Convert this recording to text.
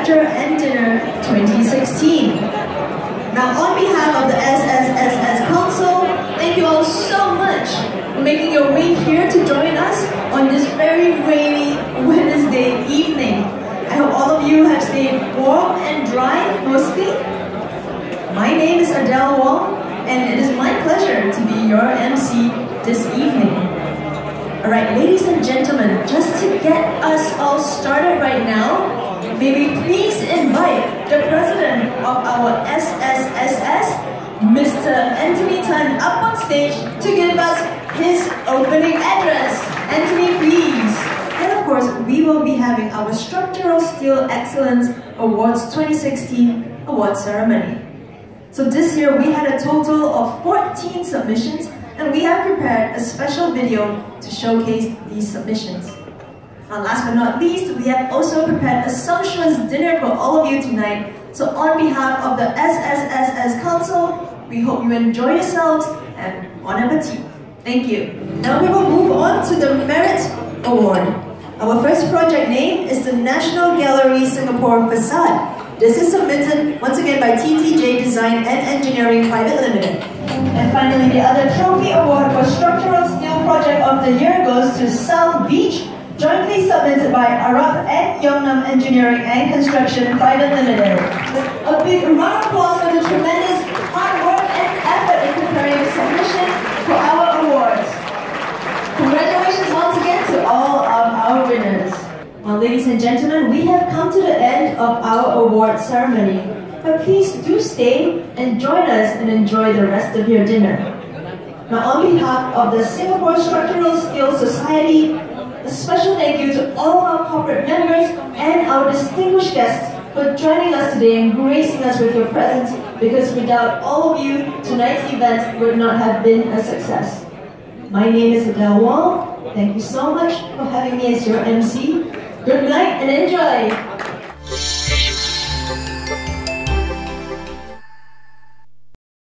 Lecture and Dinner 2016. Now, on behalf of the SSSS Council, thank you all so much for making your way here to join us on this very rainy Wednesday evening. I hope all of you have stayed warm and dry mostly. My name is Adele Wong, and it is my pleasure to be your MC this evening. Alright, ladies and gentlemen, just to get us all started right now, the president of our SSSS, Mr. Anthony Tan, up on stage to give us his opening address. Anthony, please. And of course, we will be having our Structural Steel Excellence Awards 2016 award ceremony. So this year we had a total of 14 submissions and we have prepared a special video to showcase these submissions. And last but not least, we have also prepared a sumptuous dinner for all of you tonight. So on behalf of the SSSS Council, we hope you enjoy yourselves and bon appetit. Thank you. Now we will move on to the Merit Award. Our first project name is the National Gallery Singapore Facade. This is submitted once again by TTJ Design and Engineering Private Limited. And finally, the other trophy award for Structural Steel Project of the Year goes to South Beach, jointly submitted by Arup and Yongnam Engineering and Construction Private Limited. A big round of applause for the tremendous hard work and effort in preparing the submission for our awards. Congratulations once again to all of our winners. Well, ladies and gentlemen, we have come to the end of our award ceremony. But please do stay and join us and enjoy the rest of your dinner. Now, on behalf of the Singapore Structural Steel Society, a special thank you to all our corporate members and our distinguished guests for joining us today and gracing us with your presence because without all of you, tonight's event would not have been a success. My name is Adele Wong. Thank you so much for having me as your MC. Good night and enjoy!